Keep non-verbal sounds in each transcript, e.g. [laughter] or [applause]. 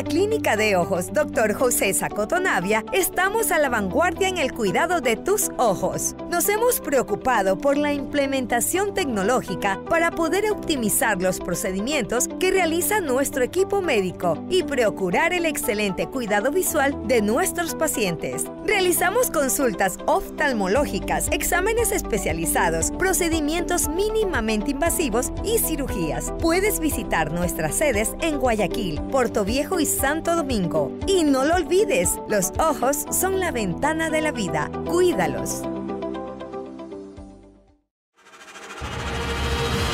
la Clínica de Ojos Dr. José Sacotonavia estamos a la vanguardia en el cuidado de tus ojos. Nos hemos preocupado por la implementación tecnológica para poder optimizar los procedimientos que realiza nuestro equipo médico y procurar el excelente cuidado visual de nuestros pacientes. Realizamos consultas oftalmológicas, exámenes especializados, procedimientos mínimamente invasivos y cirugías. Puedes visitar nuestras sedes en Guayaquil, Puerto Viejo y Santo Domingo. Y no lo olvides, los ojos son la ventana de la vida. Cuídalos.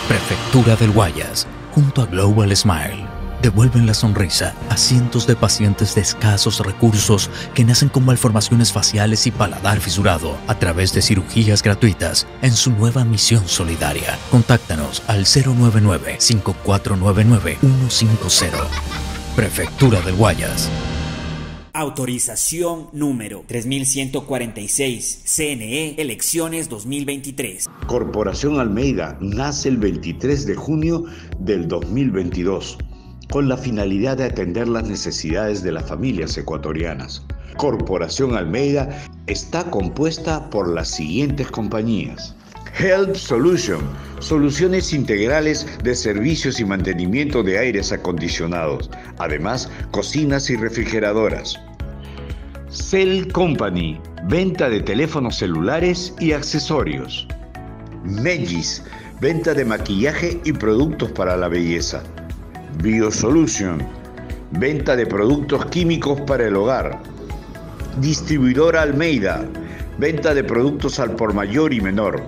Prefectura del Guayas, junto a Global Smile devuelven la sonrisa a cientos de pacientes de escasos recursos que nacen con malformaciones faciales y paladar fisurado a través de cirugías gratuitas en su nueva misión solidaria. Contáctanos al 099-5499-150. Prefectura del Guayas. Autorización número 3146, CNE, elecciones 2023. Corporación Almeida nace el 23 de junio del 2022 con la finalidad de atender las necesidades de las familias ecuatorianas. Corporación Almeida está compuesta por las siguientes compañías. Help Solution, soluciones integrales de servicios y mantenimiento de aires acondicionados, además cocinas y refrigeradoras. Cell Company, venta de teléfonos celulares y accesorios. Megis, venta de maquillaje y productos para la belleza. Biosolution, venta de productos químicos para el hogar. Distribuidora Almeida, venta de productos al por mayor y menor.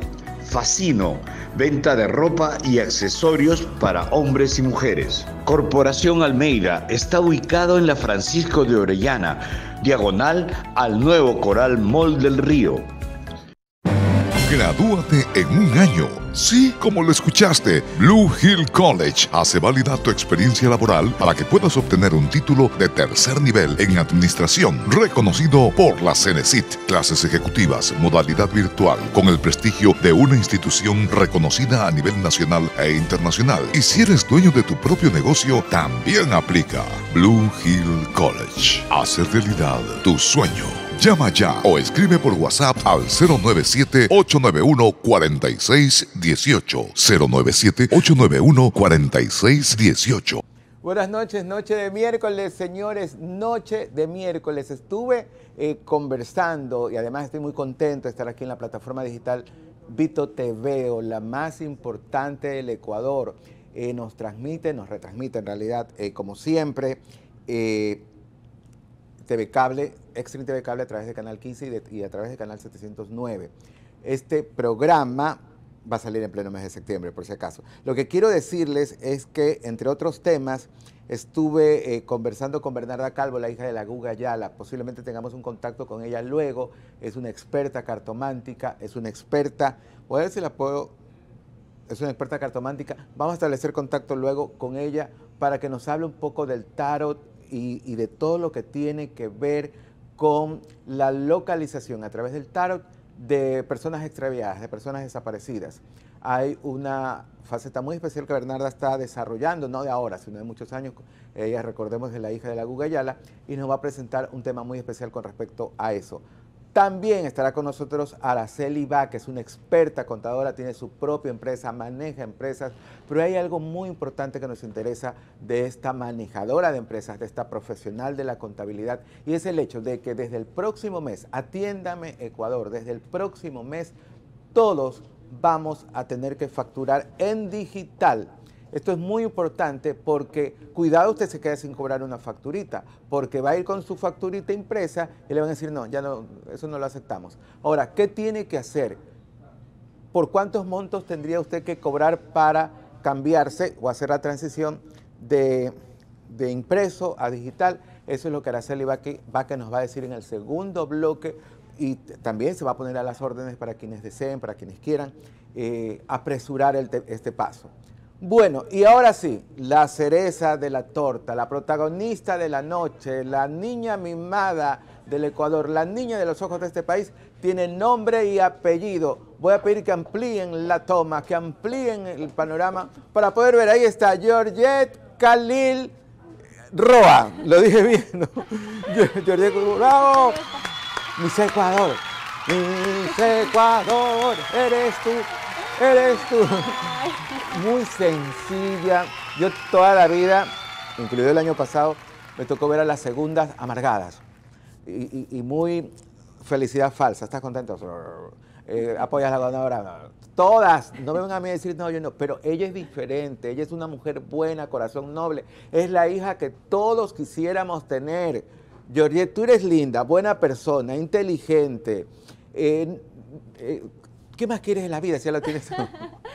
Facino, venta de ropa y accesorios para hombres y mujeres. Corporación Almeida está ubicado en la Francisco de Orellana, diagonal al nuevo Coral Mall del Río. Gradúate en un año. Sí, como lo escuchaste, Blue Hill College hace válida tu experiencia laboral para que puedas obtener un título de tercer nivel en administración reconocido por la Cenecit. Clases ejecutivas, modalidad virtual, con el prestigio de una institución reconocida a nivel nacional e internacional. Y si eres dueño de tu propio negocio, también aplica Blue Hill College. Hacer realidad tu sueño. Llama ya o escribe por WhatsApp al 097-891-4618. 097-891-4618. Buenas noches, noche de miércoles, señores, noche de miércoles. Estuve eh, conversando y además estoy muy contento de estar aquí en la plataforma digital Vito TV, la más importante del Ecuador. Eh, nos transmite, nos retransmite en realidad, eh, como siempre, TV Cable, Extreme TV Cable a través de Canal 15 y, a través de Canal 709. Este programa va a salir en pleno mes de septiembre, por si acaso. Lo que quiero decirles es que, entre otros temas, estuve eh, conversando con Bernarda Calvo, la hija de la Guga Yala. Posiblemente tengamos un contacto con ella luego. Es una experta cartomántica, es una experta, voy a ver si la puedo, es una experta cartomántica. Vamos a establecer contacto luego con ella para que nos hable un poco del tarot y, de todo lo que tiene que ver con la localización a través del tarot de personas extraviadas, de personas desaparecidas. Hay una faceta muy especial que Bernarda está desarrollando, no de ahora, sino de muchos años. Ella, recordemos, es la hija de la Gugayala y nos va a presentar un tema muy especial con respecto a eso. También estará con nosotros Araceli es una experta contadora, tiene su propia empresa, maneja empresas, pero hay algo muy importante que nos interesa de esta manejadora de empresas, de esta profesional de la contabilidad, y es el hecho de que desde el próximo mes, atiéndame Ecuador, desde el próximo mes todos vamos a tener que facturar en digital esto es muy importante porque cuidado usted se quede sin cobrar una facturita, porque va a ir con su facturita impresa y le van a decir, no, ya no, eso no lo aceptamos. Ahora, ¿qué tiene que hacer? ¿Por cuántos montos tendría usted que cobrar para cambiarse o hacer la transición de, impreso a digital? Eso es lo que Araceli que nos va a decir en el segundo bloque y también se va a poner a las órdenes para quienes deseen, para quienes quieran eh, apresurar este paso. Bueno, y ahora sí, la cereza de la torta, la protagonista de la noche, la niña mimada del Ecuador, la niña de los ojos de este país, tiene nombre y apellido. Voy a pedir que amplíen la toma, que amplíen el panorama para poder ver. Ahí está Georgette Khalil. Roa, lo dije bien, ¿no? [laughs] Jordi, bravo. Mis Ecuador, mis Ecuador, eres tú, eres tú. Muy sencilla. Yo toda la vida, incluido el año pasado, me tocó ver a las segundas amargadas. Y, muy felicidad falsa. ¿Estás contento? Eh, ¿Apoyas a la ganadora? Todas. No me van a mí decir, no, yo no. Pero ella es diferente. Ella es una mujer buena, corazón noble. Es la hija que todos quisiéramos tener. Georgette, tú eres linda, buena persona, inteligente. Eh, eh, ¿Qué más quieres en la vida si ya lo tienes? [laughs]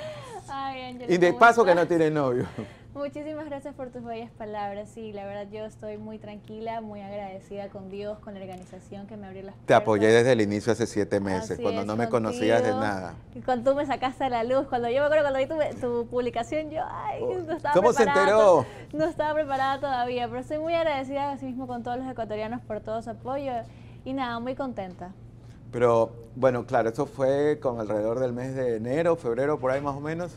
Ay, Angela, y de ¿cómo paso que no estás? tiene novio. [laughs] Muchísimas gracias por tus bellas palabras. Sí, la verdad yo estoy muy tranquila, muy agradecida con Dios, con la organización que me abrió las puertas. Te apoyé desde el inicio hace siete meses, Así cuando es, no me conocías de contigo. nada. Y cuando tú me sacaste a la luz, cuando yo me acuerdo cuando vi tu, tu publicación, yo, ay, no estaba Oh, ¿Cómo se preparada enteró? No estaba preparada todavía, pero estoy muy agradecida así mismo con todos los ecuatorianos por todo su apoyo y nada, muy contenta. Pero bueno, claro, eso fue con alrededor del mes de enero, febrero, por ahí más o menos.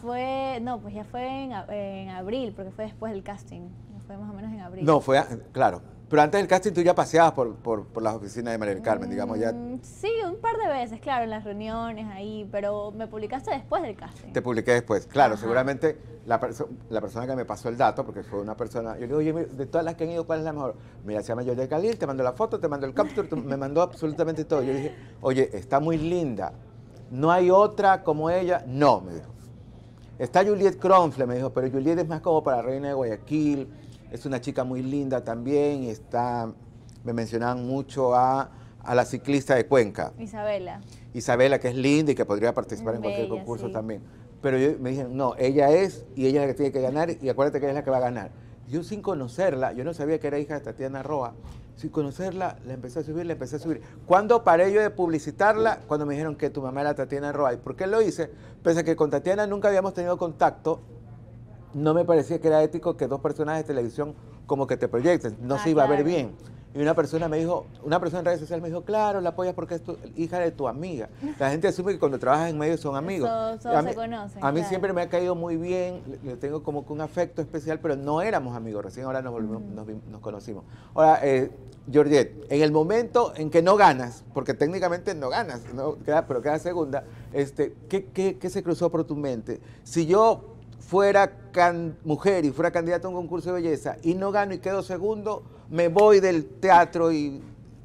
Fue, no, pues ya fue en, abril, porque fue después del casting, fue más o menos en abril. No, fue, a- claro. Pero antes del casting tú ya paseabas por, por, por las oficinas de María del Carmen, digamos, ya Mm, Sí, un par de veces, claro, en las reuniones ahí, pero me publicaste después del casting. te publiqué después. Claro, Ajá. seguramente la, perso- la persona que me pasó el dato, porque fue una persona, yo le digo, oye, de todas las que han ido, ¿cuál es la mejor? Mira, se llama Yoya Khalil, te mandó la foto, te mandó el capture, tú- me mandó absolutamente todo. Yo dije, oye, está muy linda, no hay otra como ella. No, me dijo. Está Juliette Kronfle, me dijo, pero Juliette es más como para Reina de Guayaquil, es una chica muy linda también, y está, me mencionaban mucho a, a la ciclista de Cuenca, Isabela. Isabela, que es linda y que podría participar en cualquier concurso sí. también. Pero yo, me dijeron, no, ella es y ella es la que tiene que ganar y acuérdate que ella es la que va a ganar. Yo sin conocerla, yo no sabía que era hija de Tatiana Roa, sin conocerla, la empecé a subir, la empecé a subir. ¿Cuándo paré yo de publicitarla? Cuando me dijeron que tu mamá era Tatiana Roa. ¿Y por qué lo hice? Pese a que con Tatiana nunca habíamos tenido contacto, no me parecía que era ético que dos personajes de televisión como que te proyecten, no Ah, se iba a ver bien. Y una persona me dijo, una persona en redes sociales me dijo, claro, la apoyas porque es tu, hija de tu amiga. La gente asume que cuando trabajas en medios son amigos. Todos se conocen, A mí claro. siempre me ha caído muy bien, le, le tengo como que un afecto especial, pero no éramos amigos, recién ahora nos, volvimos- nos, nos conocimos. Ahora, eh, Georgette, en el momento en que no ganas, porque técnicamente no ganas, ¿no? Queda- pero queda segunda, este, ¿qué, qué, qué se cruzó por tu mente? Si yo fuera can- mujer y fuera candidata a un concurso de belleza y no gano y quedo segundo, me voy del teatro y,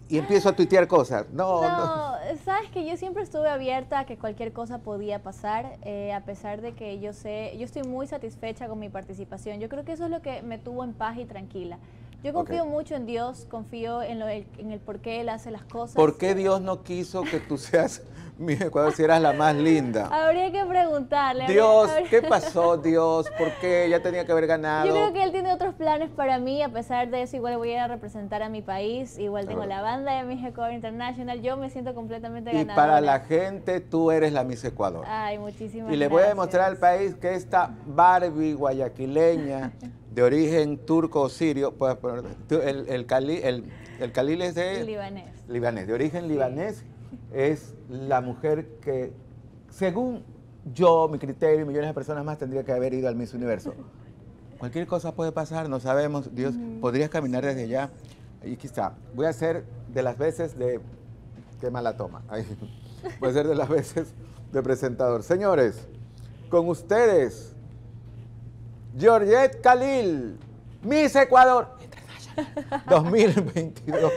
y empiezo a tuitear cosas. No, no. No, sabes que yo siempre estuve abierta a que cualquier cosa podía pasar, eh, a pesar de que yo sé, yo estoy muy satisfecha con mi participación. Yo creo que eso es lo que me tuvo en paz y tranquila. Yo confío mucho en Dios, confío en, lo, en el por qué Él hace las cosas. ¿Por qué Dios no quiso que tú seas mi Ecuador si eras la más linda? [laughs] Habría que preguntarle. Dios, ¿qué pasó, Dios? ¿Por qué? Ya tenía que haber ganado. Yo creo que él tiene otros planes para mí, a pesar de eso igual voy a ir a representar a mi país, igual tengo Claro. la banda de Miss Ecuador International, yo me siento completamente Y ganadora. para la gente, tú eres la Miss Ecuador. Ay, muchísimas Y le voy a gracias. demostrar al país que esta Barbie guayaquileña de origen turco o sirio, puedes poner- el, el, cali, el, el Khalil es de Libanés. libanés, de origen libanés, es la mujer que, según yo, mi criterio y millones de personas más, tendría que haber ido al Miss Universo. [laughs] Cualquier cosa puede pasar, no sabemos. Dios, podrías caminar desde allá. Y está. Voy a hacer de las veces de. Qué mala toma. [laughs] Voy a hacer de las veces de presentador. Señores, con ustedes, Georgette Khalil, Miss Ecuador International [laughs] 2022.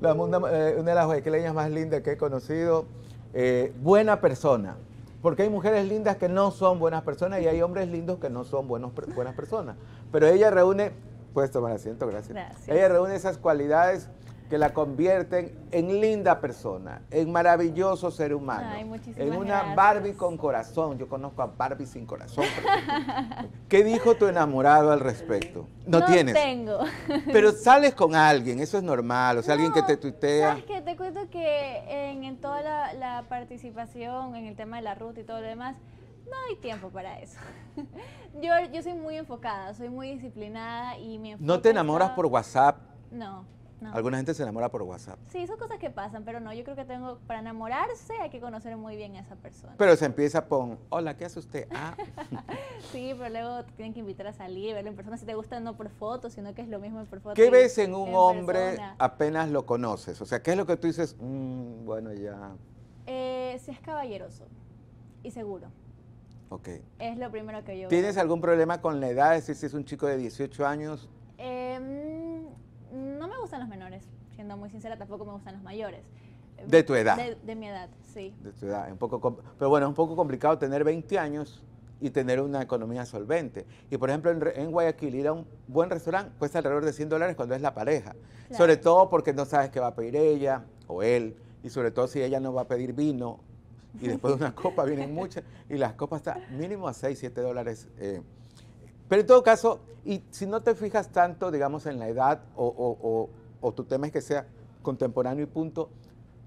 La munda- eh, una de las guayaquileñas más lindas que he conocido. Eh, buena persona. Porque hay mujeres lindas que no son buenas personas y hay hombres lindos que no son buenos, buenas personas. Pero ella reúne, puedes tomar asiento, gracias. Gracias. Ella reúne esas cualidades que la convierten en linda persona, en maravilloso ser humano, Ay, en una gracias. Barbie con corazón. Yo conozco a Barbie sin corazón. ¿Qué dijo tu enamorado al respecto? No, tienes. tengo. Pero sales con alguien, eso es normal. O sea, alguien que No, te tuitea. ¿Sabes qué? Te cuento que en, en toda la, la participación, en el tema de la ruta y todo lo demás, no hay tiempo para eso. [laughs] yo, yo soy muy enfocada, soy muy disciplinada y mi enfoque ¿No te enamoras por WhatsApp? No. No. Alguna gente se enamora por WhatsApp. Sí, son cosas que pasan, pero no, yo creo que tengo, para enamorarse hay que conocer muy bien a esa persona. Pero se empieza con, hola, ¿qué hace usted? Ah, [laughs] Sí, pero luego te tienen que invitar a salir, verlo en persona. Si te gusta, no por foto, sino que es lo mismo por foto. ¿qué ves en un hombre persona. apenas lo conoces? O sea, ¿qué es lo que tú dices? "Mm, bueno, ya, Eh, si es caballeroso y seguro. ok. Es lo primero que yo ¿Tienes veo. algún problema con la edad? Es decir, si es un chico de 18 años, Eh, gustan los menores, siendo muy sincera, tampoco me gustan los mayores. De tu edad. De, de mi edad, sí. de tu edad, un poco, pero bueno, es un poco complicado tener 20 años y tener una economía solvente. Y por ejemplo, en, en Guayaquil ir a un buen restaurante cuesta alrededor de 100 dólares cuando es la pareja. Claro. Sobre todo porque no sabes qué va a pedir ella o él. Y sobre todo si ella no va a pedir vino y después de una [laughs] copa vienen muchas y las copas están mínimo a 6, 7 dólares. eh. Pero en todo caso, y si no te fijas tanto, digamos, en la edad o, o- o- o tu tema es que sea contemporáneo y punto,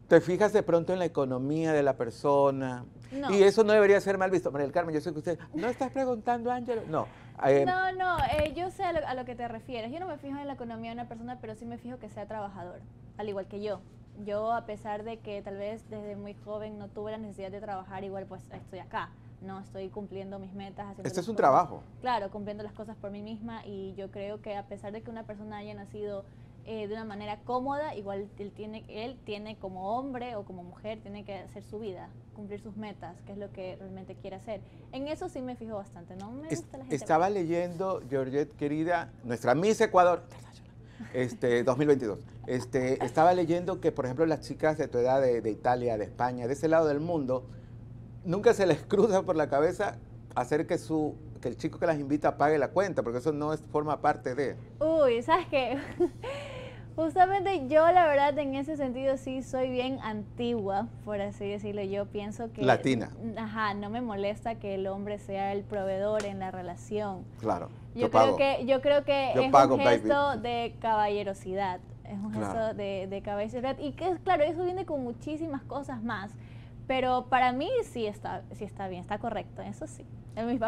te fijas de pronto en la economía de la persona. No. Y eso no debería ser mal visto. María del Carmen, yo sé que usted, ¿no estás preguntando, Ángelo? No. eh, No, no, eh, yo sé a lo, a lo que te refieres. Yo no me fijo en la economía de una persona, pero sí me fijo que sea trabajador, al igual que yo. Yo, a pesar de que tal vez desde muy joven no tuve la necesidad de trabajar, igual pues estoy acá. No estoy cumpliendo mis metas. Haciendo Este es un cosas- trabajo. Claro, cumpliendo las cosas por mí misma y yo creo que a pesar de que una persona haya nacido eh, de una manera cómoda, igual él tiene, él tiene como hombre o como mujer, tiene que hacer su vida, cumplir sus metas, que es lo que realmente quiere hacer. En eso sí me fijo bastante, no me gusta la gente... estaba leyendo, Georgette, querida, nuestra Miss Ecuador, este, [laughs] 2022. Este, estaba leyendo que, por ejemplo, las chicas de tu edad de, de Italia, de España, de ese lado del mundo, nunca se les cruza por la cabeza hacer que su que el chico que las invita pague la cuenta, porque eso no es, forma parte de. Uy, ¿sabes qué? [laughs] Justamente yo la verdad en ese sentido sí soy bien antigua, por así decirlo. Yo pienso que... Latina. Ajá, no me molesta que el hombre sea el proveedor en la relación. Claro. Yo, creo pago. que yo creo que Yo es pago, un baby. gesto de caballerosidad. Es un gesto de, de caballerosidad. Y que, claro, eso viene con muchísimas cosas más. Pero para mí sí está, sí está bien, está correcto, eso sí.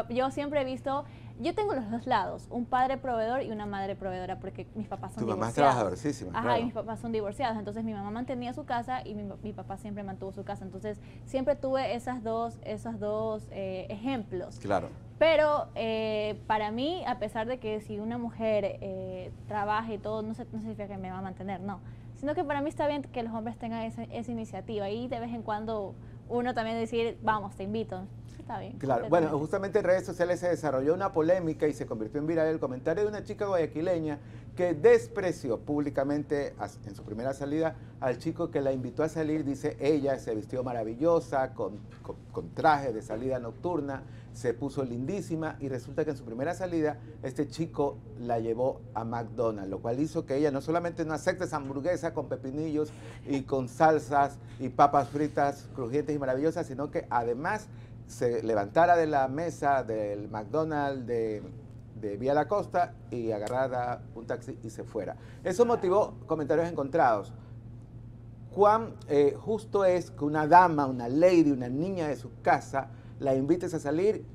Yo siempre he visto, yo tengo los dos lados, un padre proveedor y una madre proveedora, porque mis papás son Tu mamá es divorciados. trabajadorcísima, Ajá, claro. y mis papás son divorciados, entonces mi mamá mantenía su casa y mi, mi papá siempre mantuvo su casa. Entonces siempre tuve esas dos, esos dos eh, ejemplos. Claro. Pero eh, para mí, a pesar de que si una mujer eh, trabaja y todo, no, se- no significa que me va a mantener, no. Sino que para mí está bien que los hombres tengan esa, esa iniciativa y de vez en cuando uno también decir, vamos, te invito. Está bien. Claro, bueno, justamente en redes sociales se desarrolló una polémica y se convirtió en viral el comentario de una chica guayaquileña que despreció públicamente en su primera salida al chico que la invitó a salir. Dice, ella se vistió maravillosa, con, con- con traje de salida nocturna, se puso lindísima y resulta que en su primera salida este chico la llevó a McDonald's, lo cual hizo que ella no solamente no acepte esa hamburguesa con pepinillos y con salsas y papas fritas crujientes y maravillosas, sino que además se levantara de la mesa del McDonald's de, de Vía La Costa y agarrara un taxi y se fuera. Eso motivó comentarios encontrados. Cuán eh, justo es que una dama, una lady, una niña de su casa, la invites a salir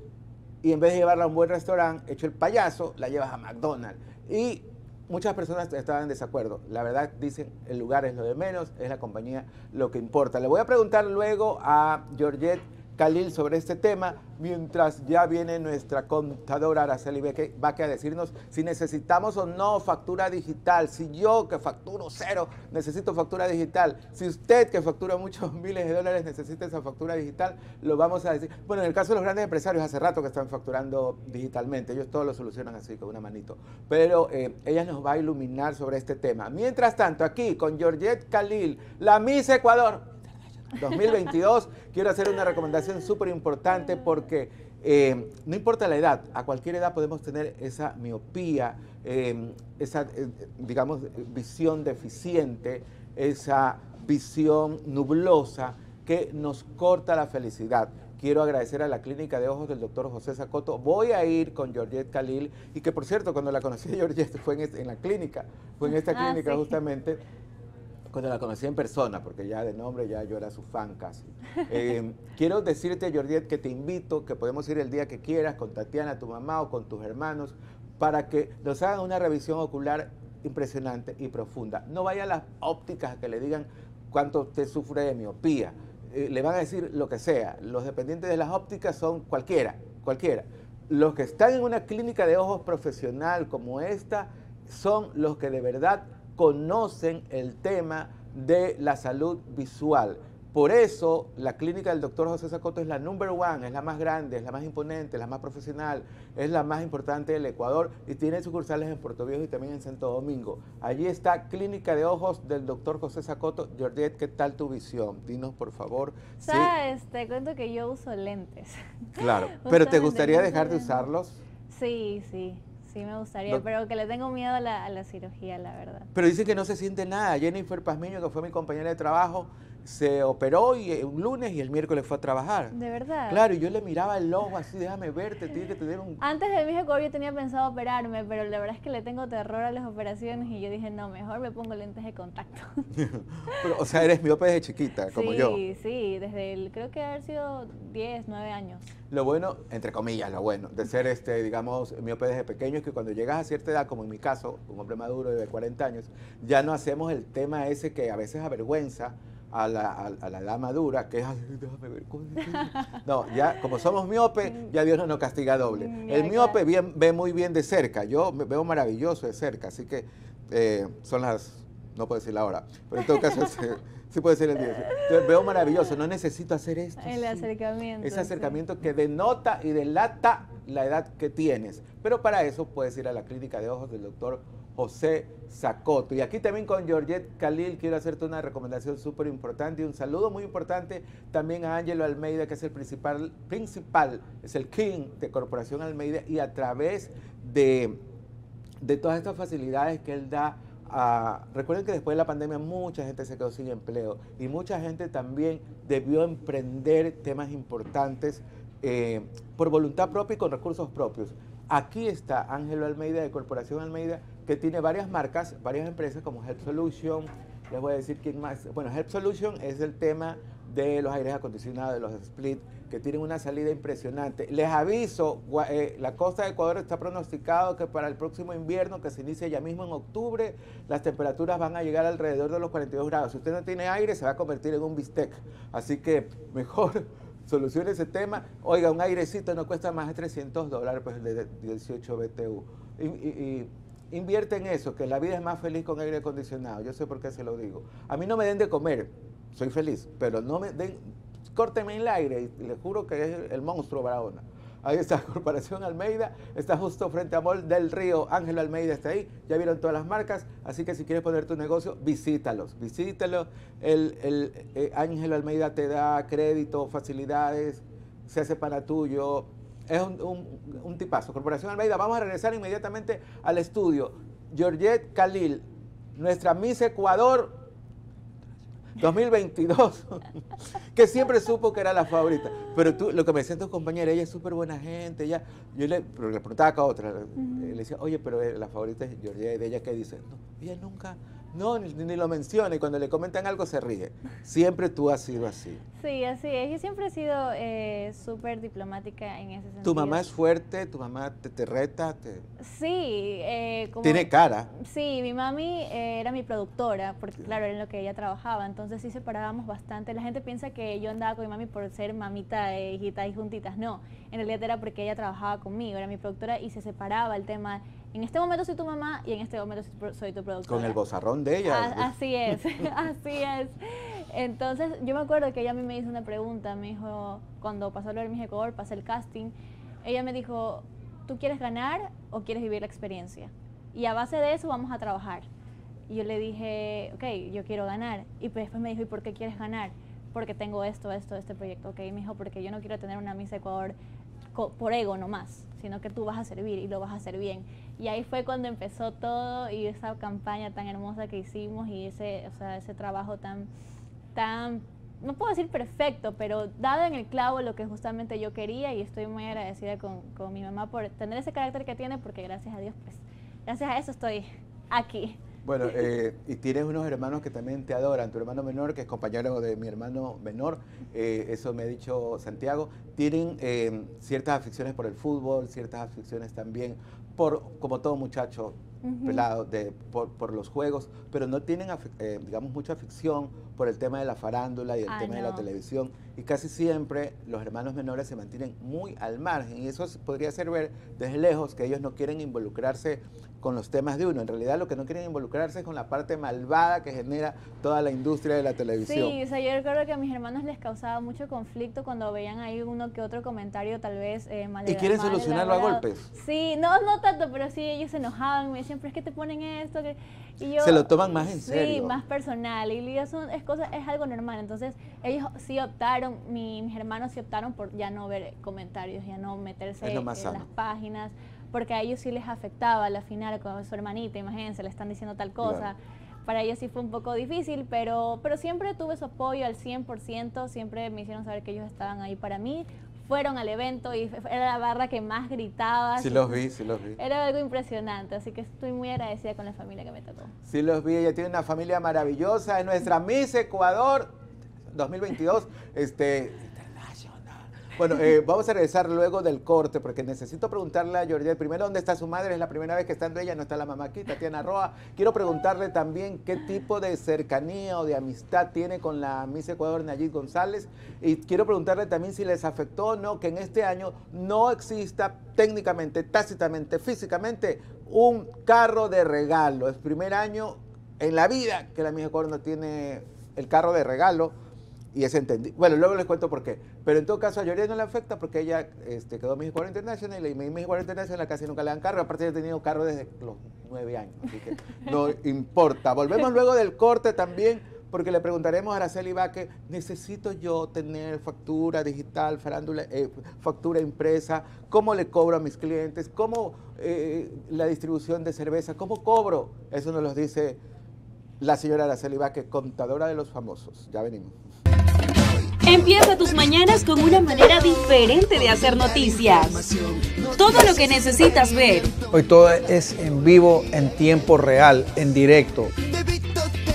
y en vez de llevarla a un buen restaurante, hecho el payaso, la llevas a McDonald's. Y muchas personas estaban en desacuerdo. La verdad dicen, el lugar es lo de menos, es la compañía lo que importa. Le voy a preguntar luego a Georgette Khalil sobre este tema, mientras ya viene nuestra contadora Araceli Baque a decirnos si necesitamos o no factura digital, si yo que facturo cero necesito factura digital, si usted que factura muchos [laughs] miles de dólares necesita esa factura digital, lo vamos a decir. Bueno, en el caso de los grandes empresarios, hace rato que están facturando digitalmente, ellos todo lo solucionan así con una manito, pero eh, ella nos va a iluminar sobre este tema. Mientras tanto, aquí con Georgette Khalil, la Miss Ecuador. 2022, quiero hacer una recomendación súper importante porque eh, no importa la edad, a cualquier edad podemos tener esa miopía, eh, esa, eh, digamos, visión deficiente, esa visión nublosa que nos corta la felicidad. Quiero agradecer a la clínica de ojos del doctor José Sacoto. Voy a ir con Georgette Khalil y que por cierto, cuando la conocí a Georgette fue en, este- en la clínica, fue en esta Ah, clínica sí. justamente cuando la conocí en persona, porque ya de nombre ya yo era su fan casi. Eh, [laughs] quiero decirte, Jordiet, que te invito, que podemos ir el día que quieras con Tatiana, tu mamá o con tus hermanos, para que nos hagan una revisión ocular impresionante y profunda. No vaya a las ópticas que le digan cuánto usted sufre de miopía. Eh, le van a decir lo que sea. Los dependientes de las ópticas son cualquiera, cualquiera. Los que están en una clínica de ojos profesional como esta son los que de verdad conocen el tema de la salud visual. Por eso la clínica del doctor José Sacoto es la number one, es la más grande, es la más imponente, es la más profesional, es la más importante del Ecuador y tiene sucursales en Puerto Viejo y también en Santo Domingo. Allí está Clínica de Ojos del doctor José Sacoto. Georgette, ¿qué tal tu visión? Dinos, por favor. Sabes, te cuento que yo uso lentes. Claro, [laughs] pero ¿te gustaría dejar de usarlos? Sí, sí. Sí, me gustaría, pero que le tengo miedo a la, a la cirugía, la verdad. Pero dice que no se siente nada. Jennifer Pazmiño, que fue mi compañera de trabajo, se operó y, eh, un lunes y el miércoles fue a trabajar. ¿De verdad? Claro, y yo le miraba el ojo así, déjame verte, tiene que tener un... Antes de mi yo tenía pensado operarme, pero la verdad es que le tengo terror a las operaciones y yo dije, no, mejor me pongo lentes de contacto. [laughs] o sea, eres miope desde chiquita, como yo. Sí, sí, desde el, creo que haber sido 10, 9 años. Lo bueno, entre comillas, lo bueno de ser, este, digamos, miope desde pequeño es que cuando llegas a cierta edad, como en mi caso, un hombre maduro de 40 años, ya no hacemos el tema ese que a veces avergüenza, a la, a, la edad madura, que es, déjame ver, no, ya como somos miope, ya Dios no nos castiga doble. Mm, el miope bien, ve muy bien de cerca, yo me veo maravilloso de cerca, así que eh, son las, no puedo decir la hora, pero en todo caso [laughs] sí puede ser el día. veo maravilloso, no necesito hacer esto. El acercamiento. Ese acercamiento que denota y delata la edad que tienes. Pero para eso puedes ir a la clínica de ojos del doctor José Sacoto. Y aquí también con Georgette Khalil quiero hacerte una recomendación súper importante y un saludo muy importante también a Ángelo Almeida, que es el principal, principal, es el king de Corporación Almeida y a través de, de todas estas facilidades que él da recuerden que después de la pandemia mucha gente se quedó sin empleo y mucha gente también debió emprender temas importantes eh, por voluntad propia y con recursos propios. Aquí está Ángelo Almeida de Corporación Almeida que tiene varias marcas, varias empresas como Help Solution. Les voy a decir quién más. Bueno, Help Solution es el tema de los aires acondicionados, de los split, que tienen una salida impresionante. Les aviso, eh, la costa de Ecuador está pronosticado que para el próximo invierno, que se inicia ya mismo en octubre, las temperaturas van a llegar alrededor de los 42 grados. Si usted no tiene aire, se va a convertir en un bistec. Así que [laughs] mejor solucione ese tema. Oiga, un airecito no cuesta más de 300 dólares, pues de 18 BTU. y Invierte en eso, que la vida es más feliz con aire acondicionado. Yo sé por qué se lo digo. A mí no me den de comer, soy feliz, pero no me den, córtenme el aire y les juro que es el monstruo Barahona. Ahí está [laughs] Corporación Almeida, está justo frente a Mol del Río. Ángel Almeida está ahí, ya vieron todas las marcas, así que si quieres poner tu negocio, visítalos, visítalos. El, el eh, Ángel Almeida te da crédito, facilidades, se hace para tuyo, es un, tipazo. Corporación Almeida, vamos a regresar inmediatamente al estudio. Georgette Khalil, nuestra Miss Ecuador 2022, [laughs] que siempre supo que era la favorita. Pero tú, lo que me decían tus compañeros, ella es súper buena gente, ella, yo le, le preguntaba a otra, le decía, oye, pero la favorita es Georgette, ella qué dice, no, ella nunca no, ni, lo menciona y cuando le comentan algo se ríe. Siempre tú has sido así. Sí, así es. Yo siempre he sido eh, súper diplomática en ese sentido. ¿Tu mamá es fuerte? ¿Tu mamá te, reta? Sí. Eh, Tiene cara. Sí, mi mami eh, era mi productora, porque claro, era en lo que ella trabajaba. Entonces sí separábamos bastante. La gente piensa que yo andaba con mi mami por ser mamita, hijita y juntitas. No, en realidad era porque ella trabajaba conmigo, era mi productora y se separaba el tema en este momento soy tu mamá y en este momento soy tu productora. Con el bozarrón de ella. así es, [laughs] así es. Entonces, yo me acuerdo que ella a mí me hizo una pregunta, me dijo, cuando pasó lo del Miss Ecuador, pasé el casting, ella me dijo, ¿tú quieres ganar o quieres vivir la experiencia? Y a base de eso vamos a trabajar. Y yo le dije, ok, yo quiero ganar. Y pues después me dijo, ¿y por qué quieres ganar? Porque tengo esto, esto, este proyecto. Ok, me dijo, porque yo no quiero tener una Miss Ecuador por ego nomás, sino que tú vas a servir y lo vas a hacer bien. Y ahí fue cuando empezó todo y esa campaña tan hermosa que hicimos y ese, o sea, ese trabajo tan, tan, no puedo decir perfecto, pero dado en el clavo lo que justamente yo quería y estoy muy agradecida con, con mi mamá por tener ese carácter que tiene, porque gracias a Dios, pues, gracias a eso estoy aquí. Bueno, eh, y tienes unos hermanos que también te adoran. Tu hermano menor, que es compañero de mi hermano menor, eh, eso me ha dicho Santiago, tienen eh, ciertas aficiones por el fútbol, ciertas aficiones también por, como todo muchacho, pelado de, por, los juegos, pero no tienen, eh, digamos, mucha ficción por el tema de la farándula y el tema de la televisión. Y casi siempre los hermanos menores se mantienen muy al margen. Y eso podría ser ver desde lejos que ellos no quieren involucrarse con los temas de uno. En realidad lo que no quieren involucrarse es con la parte malvada que genera toda la industria de la televisión. Sí, o sea, yo recuerdo que a mis hermanos les causaba mucho conflicto cuando veían ahí uno que otro comentario tal vez eh, mal ¿Y quieren solucionarlo a golpes? Sí, no, no tanto, pero sí, ellos se enojaban, me decían, pero es que te ponen esto. Y yo, se lo toman más en serio. Sí, más personal. Y son, es, cosa, es algo normal. Entonces, ellos sí optaron, mis hermanos sí optaron por ya no ver comentarios, ya no meterse en las páginas porque a ellos sí les afectaba a la final con su hermanita, imagínense, le están diciendo tal cosa. Para ellos sí fue un poco difícil, pero, pero siempre tuve su apoyo al 100%, siempre me hicieron saber que ellos estaban ahí para mí. Fueron al evento y era la barra que más gritaba. Sí los vi, sí los vi. Era algo impresionante, así que estoy muy agradecida con la familia que me tocó. Sí los vi, ella tiene una familia maravillosa, es nuestra Miss Ecuador 2022. Este, bueno, eh, vamos a regresar luego del corte porque necesito preguntarle a Georgette primero dónde está su madre, es la primera vez que está en ella, no está la mamá aquí, Tatiana Roa. Quiero preguntarle también qué tipo de cercanía o de amistad tiene con la Miss Ecuador Nayib González y quiero preguntarle también si les afectó o no que en este año no exista técnicamente, tácitamente, físicamente un carro de regalo. Es primer año en la vida que la Miss Ecuador no tiene el carro de regalo y es entendido. Bueno, luego les cuento por qué. Pero en todo caso a Yoria no le afecta porque ella este, quedó México International y México International casi nunca le dan carro. Aparte, ha tenido carro desde los nueve años, así que [laughs] no importa. Volvemos luego del corte también porque le preguntaremos a Araceli Vaque, ¿necesito yo tener factura digital, farándula, eh, factura impresa? ¿Cómo le cobro a mis clientes? ¿Cómo eh, la distribución de cerveza? ¿Cómo cobro? Eso nos lo dice la señora Araceli Vaque, contadora de los famosos. Ya venimos. Empieza tus mañanas con una manera diferente de hacer noticias. Todo lo que necesitas ver. Hoy todo es en vivo, en tiempo real, en directo.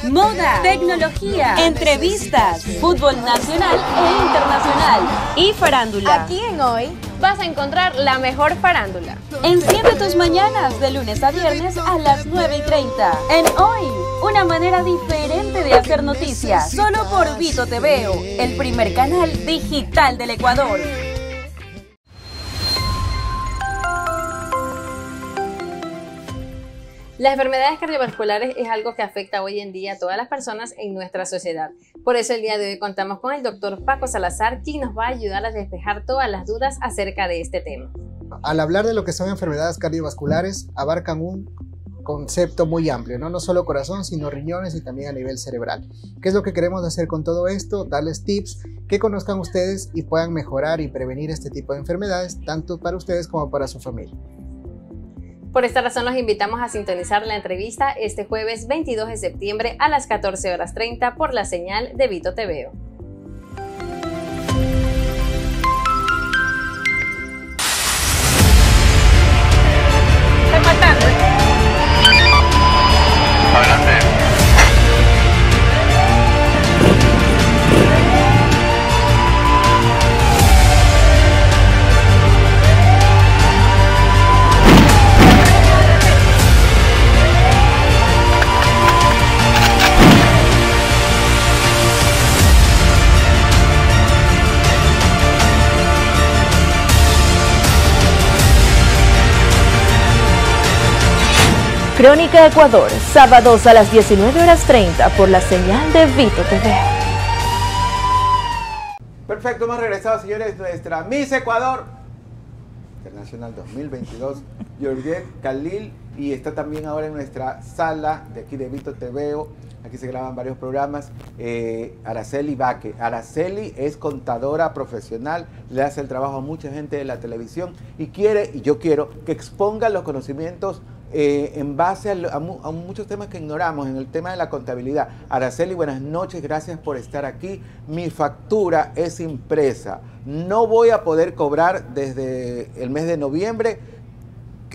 Moda, tecnología, entrevistas, fútbol nacional e internacional y farándula. Aquí en Hoy vas a encontrar la mejor farándula. Enciende tus mañanas de lunes a viernes a las 9 y 30. En Hoy, una manera diferente de hacer noticias. Solo por Vito TV, el primer canal digital del Ecuador. Las enfermedades cardiovasculares es algo que afecta hoy en día a todas las personas en nuestra sociedad. Por eso el día de hoy contamos con el doctor Paco Salazar, quien nos va a ayudar a despejar todas las dudas acerca de este tema. Al hablar de lo que son enfermedades cardiovasculares, abarcan un concepto muy amplio, ¿no? no solo corazón, sino riñones y también a nivel cerebral. ¿Qué es lo que queremos hacer con todo esto? Darles tips que conozcan ustedes y puedan mejorar y prevenir este tipo de enfermedades, tanto para ustedes como para su familia. Por esta razón los invitamos a sintonizar la entrevista este jueves 22 de septiembre a las 14 horas 30 por la señal de Vito TV. Crónica Ecuador, sábados a las 19 horas 30 por la señal de Vito TV. Perfecto, hemos regresado, señores, nuestra Miss Ecuador Internacional 2022, [laughs] Georgette Khalil, y está también ahora en nuestra sala de aquí de Vito TV. Aquí se graban varios programas. Eh, Araceli Baque. Araceli es contadora profesional, le hace el trabajo a mucha gente de la televisión y quiere, y yo quiero, que exponga los conocimientos eh, en base a, muchos temas que ignoramos, en el tema de la contabilidad. Araceli, buenas noches, gracias por estar aquí. Mi factura es impresa. No voy a poder cobrar desde el mes de noviembre.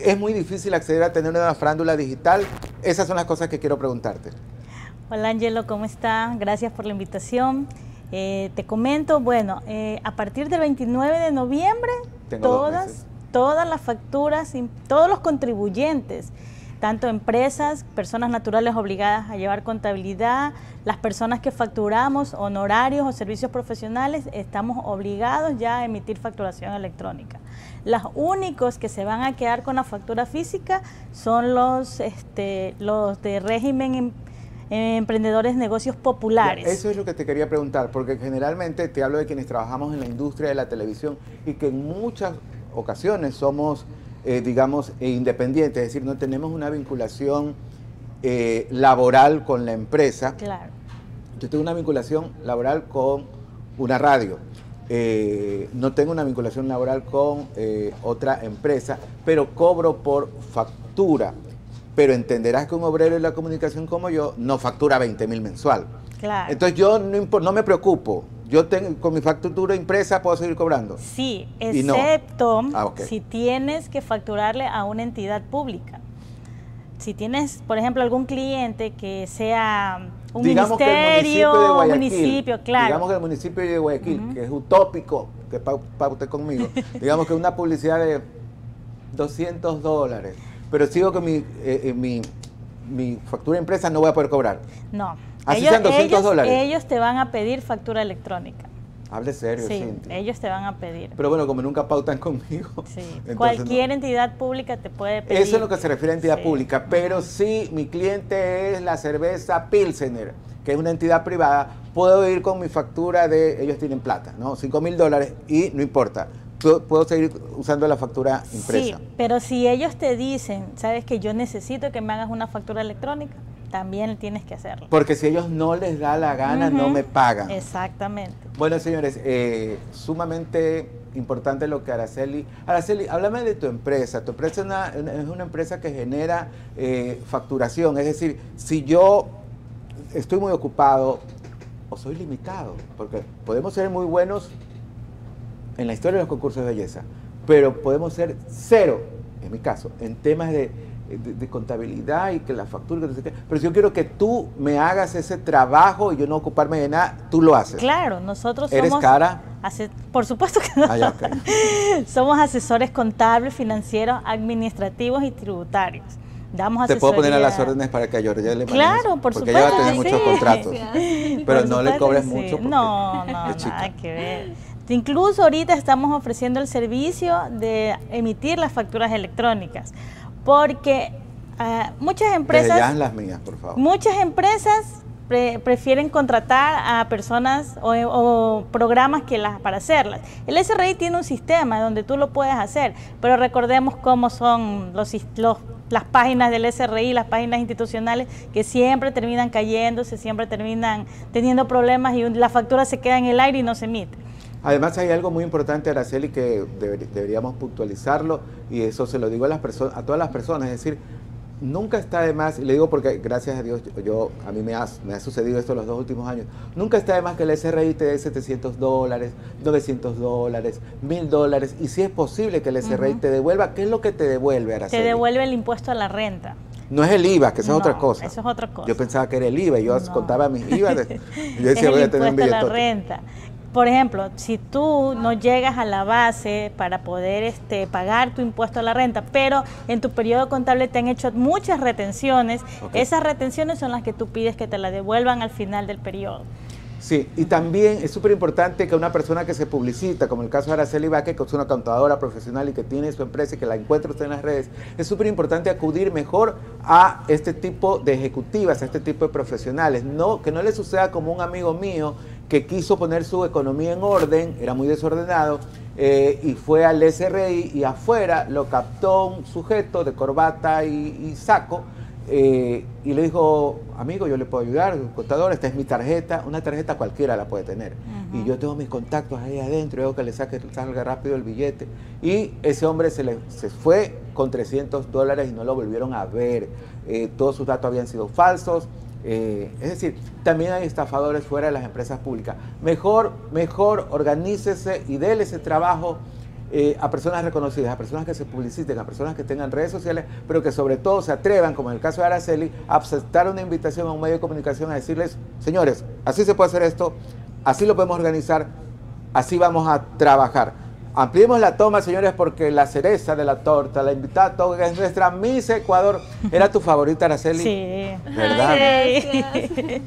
Es muy difícil acceder a tener una frándula digital. Esas son las cosas que quiero preguntarte. Hola Angelo, ¿cómo está? Gracias por la invitación. Eh, te comento, bueno, eh, a partir del 29 de noviembre, todas todas las facturas, todos los contribuyentes tanto empresas, personas naturales obligadas a llevar contabilidad, las personas que facturamos honorarios o servicios profesionales, estamos obligados ya a emitir facturación electrónica. Los únicos que se van a quedar con la factura física son los, este, los de régimen em, emprendedores negocios populares. eso es lo que te quería preguntar, porque generalmente te hablo de quienes trabajamos en la industria de la televisión y que en muchas ocasiones somos, eh, digamos, eh, independientes, es decir, no tenemos una vinculación eh, laboral con la empresa. Claro. Yo tengo una vinculación laboral con una radio. no tengo una vinculación laboral con otra empresa, pero cobro por factura pero entenderás que un obrero de la comunicación como yo no factura 20 mil mensual. Claro. Entonces yo no, no me preocupo. Yo tengo, con mi factura impresa puedo seguir cobrando. Sí, excepto ah, si tienes que facturarle a una entidad pública. Si tienes, por ejemplo, algún cliente que sea un ministerio, un municipio, claro. Digamos que el municipio de Guayaquil, que es utópico, que para usted conmigo, [laughs] digamos que una publicidad de 200 dólares pero sigo que mi, eh, eh, mi, mi factura impresa no voy a poder cobrar. No. Así ellos, sean 200 ellos, dólares. Ellos te van a pedir factura electrónica. Hable serio, sí, ellos te van a pedir. Pero bueno, como nunca pautan conmigo. Sí. [laughs] Cualquier entidad pública te puede pedir. Eso es lo que se refiere a entidad pública. Pero si mi cliente es la cerveza Pilsener, que es una entidad privada, puedo ir con mi factura de, ellos tienen plata, ¿no? 5 mil dólares y no importa puedo seguir usando la factura impresa. Sí, pero si ellos te dicen, sabes que yo necesito que me hagas una factura electrónica, también tienes que hacerlo. Porque si ellos no les da la gana, no me pagan. Exactamente. Bueno, señores, eh, sumamente importante lo que Araceli... Araceli, háblame de tu empresa. Tu empresa es una, empresa que genera eh, facturación. Es decir, si yo estoy muy ocupado o soy limitado, porque podemos ser muy buenos en la historia de los concursos de belleza, pero podemos ser cero, en mi caso, en temas de, contabilidad y que la factura, pero si yo quiero que tú me hagas ese trabajo y yo no ocuparme de nada, tú lo haces. Claro, nosotros ¿Eres somos... cara? por supuesto que no. Ah, [laughs] somos asesores contables, financieros, administrativos y tributarios. Damos Te puedo poner a las órdenes para que yo le Claro, por porque supuesto. Porque ella va a tener muchos contratos. [laughs] [laughs] Pero no le cobres mucho. No, no, nada que ver. Incluso ahorita estamos ofreciendo el servicio de emitir las facturas electrónicas, porque ah, muchas empresas... las mías, por favor. Muchas empresas prefieren contratar a personas o, programas que las para hacerlas. El SRI tiene un sistema donde tú lo puedes hacer, pero recordemos cómo son los, las páginas del SRI, las páginas institucionales, que siempre terminan cayéndose, siempre terminan teniendo problemas y la factura se queda en el aire y no se emite. Además hay algo muy importante, Araceli, que deberíamos puntualizarlo y eso se lo digo a, las a todas las personas, es decir, nunca está de más, y le digo porque gracias a Dios yo, a mí me ha, me ha sucedido esto los dos últimos años, nunca está de más que el SRI te dé 700 dólares, 900 dólares, 1000 dólares, y si es posible que el SRI te devuelva, ¿qué es lo que te devuelve, Araceli? Te devuelve el impuesto a la renta. No es el IVA, que eso es otra cosa. Eso es otra cosa. Yo pensaba que era el IVA, yo contaba mis IVA, y yo decía [laughs] voy a tener un billete. la renta por ejemplo, si tú no llegas a la base para poder este, pagar tu impuesto a la renta, pero en tu periodo contable te han hecho muchas retenciones, esas retenciones son las que tú pides que te la devuelvan al final del periodo. Sí, y también es súper importante que una persona que se publicita, como el caso de Araceli Vaque, que es una contadora profesional y que tiene su empresa y que la encuentra usted en las redes, es súper importante acudir mejor a este tipo de ejecutivas, a este tipo de profesionales. No, que no le suceda como un amigo mío que quiso poner su economía en orden, era muy desordenado, eh, y fue al SRI y afuera lo captó un sujeto de corbata y, saco eh, y le dijo, amigo, yo le puedo ayudar, contador, esta es mi tarjeta, una tarjeta cualquiera la puede tener. Y yo tengo mis contactos ahí adentro, yo que le saque, salga rápido el billete. Y ese hombre se, le, se fue con 300 dólares y no lo volvieron a ver. Eh, todos sus datos habían sido falsos. Eh, es decir, también hay estafadores fuera de las empresas públicas. Mejor, mejor organícese y déle ese trabajo eh, a personas reconocidas, a personas que se publiciten, a personas que tengan redes sociales, pero que sobre todo se atrevan, como en el caso de Araceli, a aceptar una invitación a un medio de comunicación a decirles, señores, así se puede hacer esto, así lo podemos organizar, así vamos a trabajar. Ampliemos la toma, señores, porque la cereza de la torta, la invitada toga es nuestra Miss Ecuador. ¿Era tu favorita, Araceli? Sí. ¿Verdad? Sí.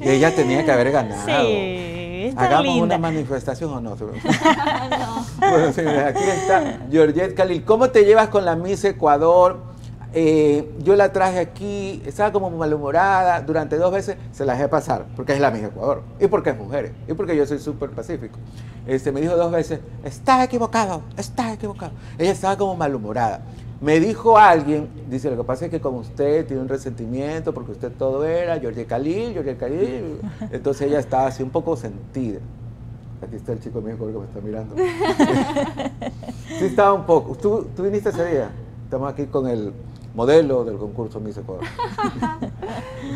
Y ella tenía que haber ganado. Sí, está Hagamos linda. una manifestación o [laughs] no. Bueno, señores, aquí está Georgette Khalil. ¿Cómo te llevas con la Miss Ecuador? Eh, yo la traje aquí, estaba como malhumorada, durante dos veces se la dejé pasar, porque es la Miss Ecuador, y porque es mujer, y porque yo soy súper pacífico. Este, me dijo dos veces, estás equivocado, estás equivocado. Ella estaba como malhumorada. Me dijo alguien, dice, lo que pasa es que como usted tiene un resentimiento, porque usted todo era, Georgette Khalil, Georgette Khalil, [laughs] entonces ella estaba así un poco sentida. Aquí está el chico mío que me está mirando. [laughs] sí, estaba un poco. ¿Tú, ¿Tú viniste ese día? Estamos aquí con el modelo del concurso Miss Ecuador. [laughs]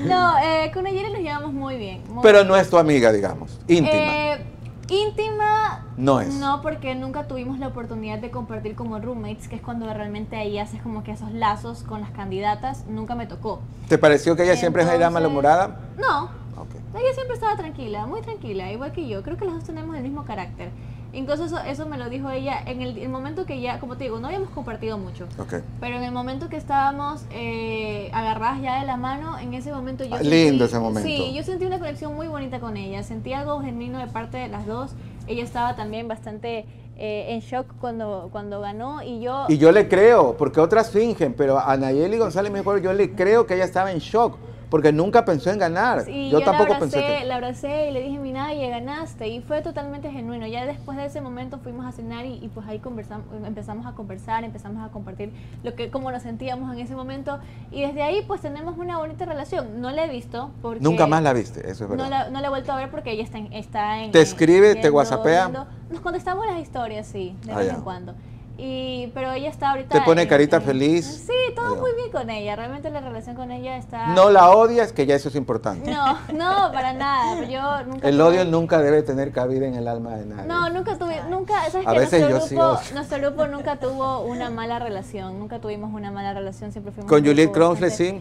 No, eh, con Nayeli nos llevamos muy bien. muy Pero bien. no es tu amiga, digamos. Íntima. Eh, íntima. No es. No, porque nunca tuvimos la oportunidad de compartir como roommates, que es cuando realmente ahí haces como que esos lazos con las candidatas. Nunca me tocó. ¿Te pareció que ella siempre era Entonces- malhumorada? No, Ok. ella siempre estaba tranquila, muy tranquila, igual que yo. Creo que las dos tenemos el mismo carácter. Incluso eso, eso me lo dijo ella en el, el momento que ya, como te digo, no habíamos compartido mucho. Ok. Pero en el momento que estábamos eh, agarradas ya de la mano, en ese momento yo Ah, lindo ese momento. Sí, yo sentí una conexión muy bonita con ella. Sentí algo genuino de parte de las dos. Ella estaba también bastante eh, en shock cuando, cuando ganó y yo... Y yo le creo, porque otras fingen, pero a Nayeli González me acuerdo, yo le creo que ella estaba en shock, porque nunca pensó en ganar. Y yo yo tampoco la abracé, pensé que... la abracé y le dije, mira, ya ganaste. Y fue totalmente genuino. Ya después de ese momento fuimos a cenar y, y pues ahí conversamos, empezamos a conversar, empezamos a compartir lo que, cómo nos sentíamos en ese momento. Y desde ahí pues tenemos una bonita relación. No la he visto porque... Nunca más la viste, eso es verdad. No la, no la he vuelto a ver porque ella está en... Está en ¿Te escribe, te whatsappea? viendo- Nos contestamos las historias, sí, de Ah, vez ya. en cuando. Y, pero ella está ahorita... ¿Te pone carita feliz? Sí, todo Ya. muy bien con ella. Realmente la relación con ella está... No la odias, que ya eso es importante. No, no, para nada. Yo nunca El tuve- odio nunca debe tener cabida en el alma de nadie. No, nunca tuve, nunca, sabes A que veces nuestro yo sí grupo, odio. nuestro grupo nunca tuvo una mala relación, nunca tuvimos una mala relación, siempre fuimos Con Cronfle, bastante- sí.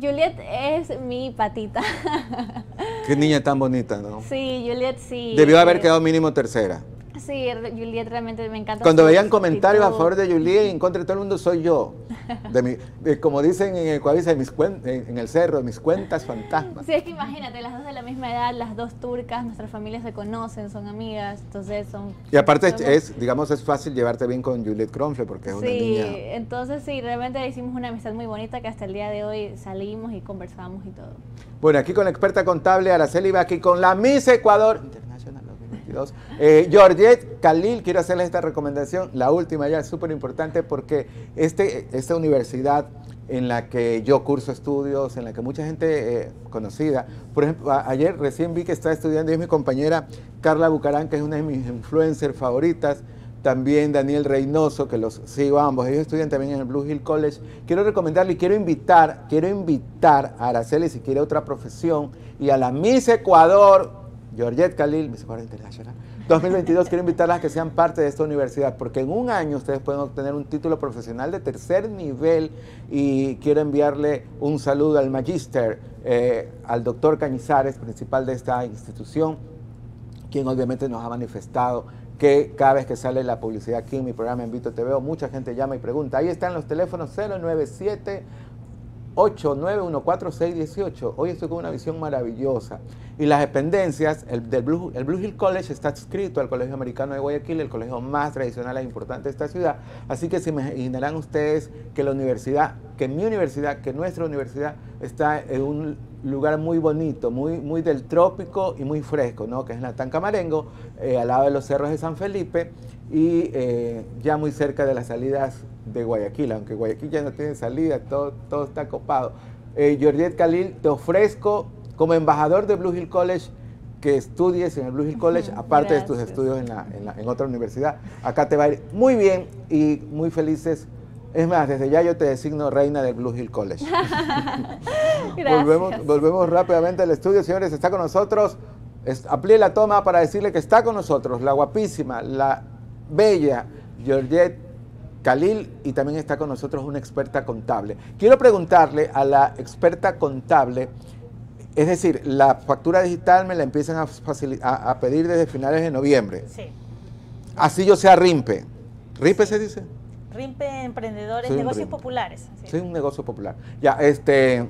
Juliet es mi patita. Qué niña tan bonita, ¿no? Sí, Juliet sí. Debió haber eh, quedado mínimo tercera. Sí, Juliet realmente me encanta. Cuando veían comentarios a favor de Juliet y en contra de todo el mundo, soy yo. De mi- de- como dicen en el Coavisa, en, mis cuen- en, en el cerro, mis cuentas fantasmas. Sí, es que imagínate, las dos de la misma edad, las dos turcas, nuestras familias se conocen, son amigas, entonces son... Y aparte somos- es, digamos, es fácil llevarte bien con Juliette Cronfle porque es una Sí, niña. entonces sí, realmente hicimos una amistad muy bonita que hasta el día de hoy salimos y conversamos y todo. Bueno, aquí con la experta contable Araceli Vázquez, con la Miss Ecuador International 2022, eh, Georgette Khalil, quiero hacerles esta recomendación, la última ya, súper importante porque este, esta universidad en la que yo curso estudios, en la que mucha gente eh, conocida, por ejemplo, ayer recién vi que está estudiando, y es mi compañera Carla Bucarán, que es una de mis influencers favoritas, también Daniel Reynoso, que los sigo ambos, ellos estudian también en el Blue Hill College. Quiero recomendarle y quiero invitar, quiero invitar a Araceli si quiere otra profesión y a la Miss Ecuador, Georgette Khalil, Miss Ecuador International, 2022, quiero invitarlas a que sean parte de esta universidad, porque en un año ustedes pueden obtener un título profesional de tercer nivel y quiero enviarle un saludo al Magister, eh, al doctor Cañizares, principal de esta institución, quien obviamente nos ha manifestado que cada vez que sale la publicidad aquí en mi programa en Vito TV, mucha gente llama y pregunta. Ahí están los teléfonos 097 8914618. Hoy estoy con una visión maravillosa. Y las dependencias, el, del Blue, el Blue Hill College está adscrito al Colegio Americano de Guayaquil, el colegio más tradicional e importante de esta ciudad. Así que se imaginarán ustedes que la universidad, que mi universidad, que nuestra universidad está en un lugar muy bonito, muy, muy del trópico y muy fresco, ¿no? que es en la Tancamarengo, eh, al lado de los cerros de San Felipe y eh, ya muy cerca de las salidas de Guayaquil, aunque Guayaquil ya no tiene salida, todo, todo está copado. Eh, Georgette Khalil, te ofrezco como embajador de Blue Hill College que estudies en el Blue Hill College, aparte de tus estudios en, la- en la- en otra universidad. Acá te va a ir muy bien y muy felices. Es más, desde ya yo te designo reina del Blue Hill College. [laughs] Gracias. Volvemos, volvemos rápidamente al estudio, señores. Está con nosotros. Es- amplíe la toma para decirle que está con nosotros la guapísima, la bella Georgette Khalil y también está con nosotros una experta contable. Quiero preguntarle a la experta contable, es decir, la factura digital me la empiezan a, facili- a- a pedir desde finales de noviembre. Sí. Así yo sea RIMPE. ¿RIPE se dice? RIMPE Emprendedores, Soy Negocios. Populares. Sí, un negocio popular. Ya, este,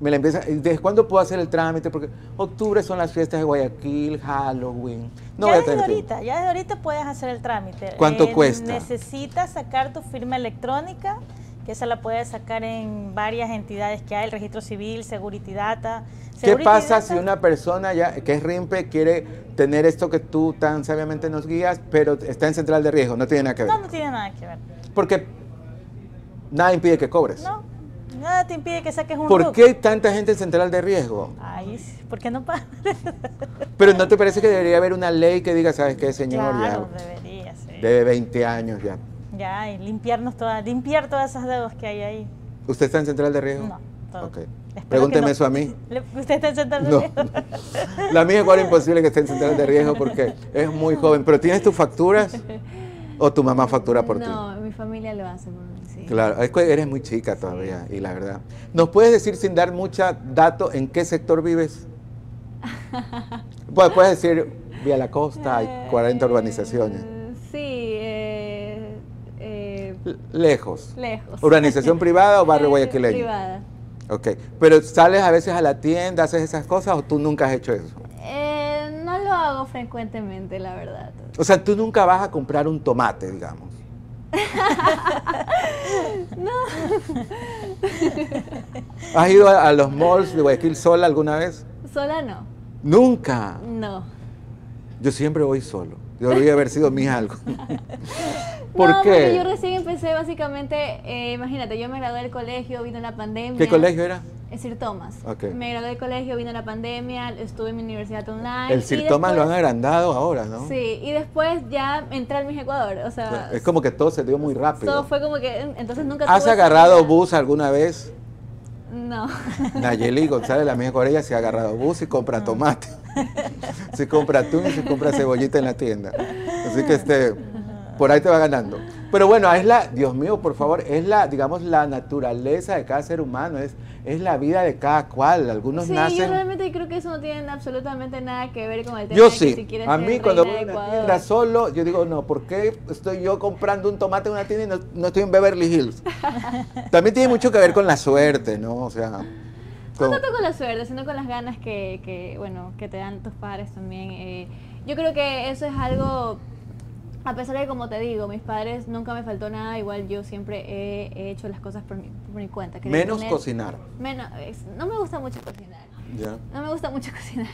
me la empieza, ¿desde cuándo puedo hacer el trámite? Porque octubre son las fiestas de Guayaquil, Halloween. No ya desde ahorita, ya desde ahorita puedes hacer el trámite. Eh, ¿Cuánto cuesta? Necesitas sacar tu firma electrónica, que esa la puedes sacar en varias entidades que hay, el registro civil, Security Data. ¿Qué pasa si una persona ya que es RIMPE quiere tener esto que tú tan sabiamente nos guías, pero está en central de riesgo? No tiene nada que ver. No, no tiene nada que ver. Porque nada impide que cobres. No, nada te impide que saques un ¿Por RUC. qué hay tanta gente en central de riesgo? Ay, ¿por qué no pasa? [laughs] Pero ¿no te parece que debería haber una ley que diga, sabes qué, señor? Claro, ya, debería, sí. de 20 años ya. Ya, y limpiarnos todas, limpiar todas esas deudas que hay ahí. ¿Usted está en central de riesgo? No, todo. Pregúnteme no. eso a mí. [laughs] ¿Usted está en central de No. riesgo? [laughs] La mía es igual imposible que esté en central de riesgo porque es muy joven. ¿Pero tienes tus facturas? ¿O tu mamá factura por ti? No, mi familia lo hace por mí, sí. Claro, es que eres muy chica todavía y la verdad. ¿Nos puedes decir sin dar mucha dato en qué sector vives? [laughs] Pues puedes decir, vía la costa hay 40 urbanizaciones. Sí, eh, eh, Lejos. lejos. ¿Urbanización [laughs] privada o barrio Eh, guayaquileño? Privada. Ok, pero ¿sales a veces a la tienda, haces esas cosas o tú nunca has hecho eso? Eh, no frecuentemente, la verdad. O sea, tú nunca vas a comprar un tomate, digamos. [laughs] [laughs] ¿Has ido a, a los malls de Guayaquil sola alguna vez? Sola no. Nunca. No. Yo siempre voy solo. Yo debería haber sido mi algo. [laughs] ¿Por no, qué? porque yo recién empecé básicamente, eh, imagínate, yo me gradué del colegio, vino la pandemia. ¿Qué colegio era? El Sir Thomas. Ok. Me gradué del colegio, vino la pandemia, estuve en mi universidad online. El Sir Thomas lo han agrandado ahora, ¿no? Sí, y después ya entré al Miss Ecuador, o sea, Es como que todo se dio muy rápido. todo fue como que, entonces nunca ¿Has agarrado bus alguna vez? No. [laughs] Nayeli González, la mía ella se ha agarrado bus y compra tomate. [laughs] se compra atún y se compra cebollita en la tienda. Así que este, por ahí te va ganando. Pero bueno, es la, Dios mío, por favor, es la, digamos, la naturaleza de cada ser humano, es, es la vida de cada cual. Algunos Sí, yo nacen. realmente creo que eso no tiene absolutamente nada que ver con el tema Yo de que sí. si quieres a mí cuando voy a una tienda solo, yo digo, no, ¿por qué estoy yo comprando un tomate en una tienda y no, no estoy en Beverly Hills? [laughs] También tiene mucho que ver con la suerte, ¿no? O sea, No con- tanto con la suerte, sino con las ganas que, que, bueno, que te dan tus padres también. Eh, yo creo que eso es algo, a pesar de que, como te digo, mis padres nunca me faltó nada, igual yo siempre he, he hecho las cosas por mi, por mi cuenta. Quería menos tener- cocinar. Menos, no me gusta mucho cocinar. ¿ya? No me gusta mucho [laughs] cocinar.